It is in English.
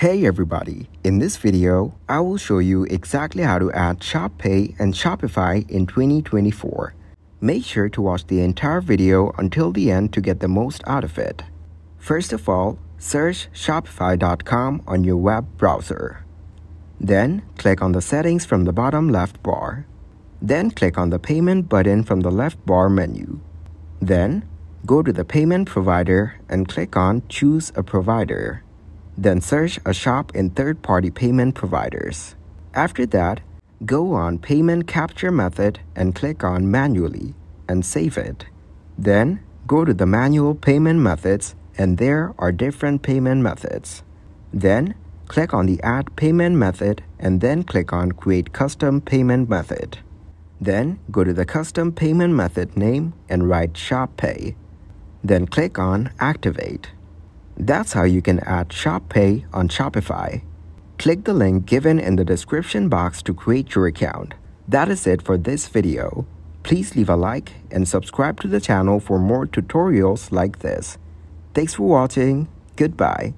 Hey everybody, in this video, I will show you exactly how to add Shop Pay and Shopify in 2024. Make sure to watch the entire video until the end to get the most out of it. First of all, search shopify.com on your web browser. Then, click on the settings from the bottom left bar. Then click on the payment button from the left bar menu. Then, go to the payment provider and click on choose a provider. Then search a shop in third-party payment providers. After that, go on payment capture method and click on manually and save it. Then, go to the manual payment methods and there are different payment methods. Then, click on the add payment method and then click on create custom payment method. Then go to the custom payment method name and write Shop Pay. Then click on Activate. That's how you can add Shop Pay on Shopify. Click the link given in the description box to create your account. That is it for this video. Please leave a like and subscribe to the channel for more tutorials like this. Thanks for watching. Goodbye.